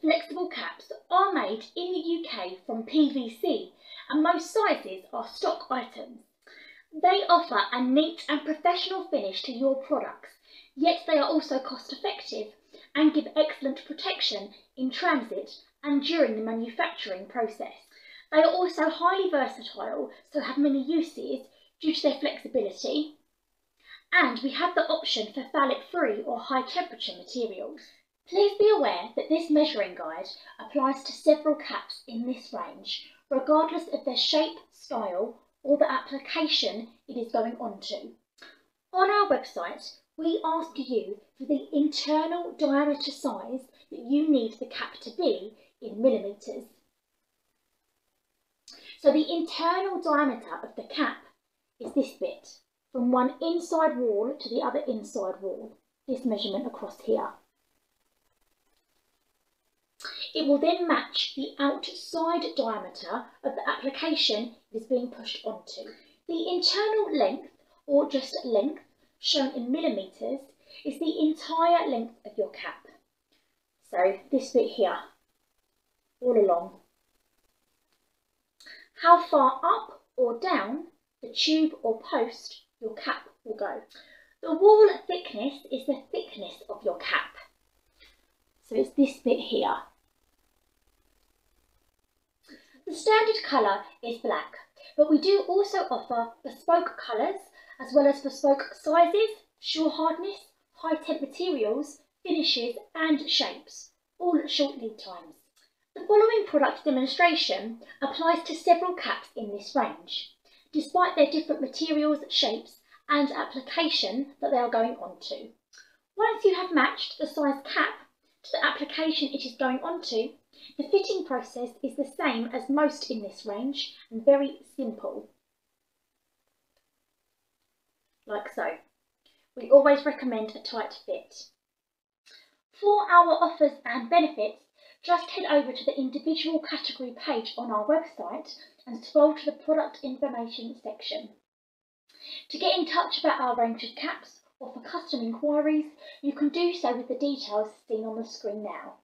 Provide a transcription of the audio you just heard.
flexible caps are made in the UK from PVC and most sizes are stock items. They offer a neat and professional finish to your products, yet they are also cost effective and give excellent protection in transit and during the manufacturing process. They are also highly versatile, so have many uses due to their flexibility. And we have the option for phthalate-free or high temperature materials. Please be aware that this measuring guide applies to several caps in this range, regardless of their shape, style, or the application it is going on to. On our website, we ask you for the internal diameter size that you need the cap to be in millimetres. So the internal diameter of the cap is this bit, from one inside wall to the other inside wall, this measurement across here. It will then match the outside diameter of the application it is being pushed onto. The internal length, or just length, shown in millimetres, is the entire length of your cap. So this bit here, all along. How far up or down the tube or post your cap will go. The wall thickness is the thickness of your cap. So it's this bit here. The standard colour is black, but we do also offer bespoke colours as well as bespoke sizes, Shore hardness, high temp materials, finishes and shapes, all at short lead times. The following product demonstration applies to several caps in this range, despite their different materials, shapes and application that they are going on to. Once you have matched the size cap to the application it is going onto, the fitting process is the same as most in this range and very simple. Like so. We always recommend a tight fit. For our offers and benefits, just head over to the individual category page on our website and scroll to the product information section. To get in touch about our range of caps or for custom inquiries, you can do so with the details seen on the screen now.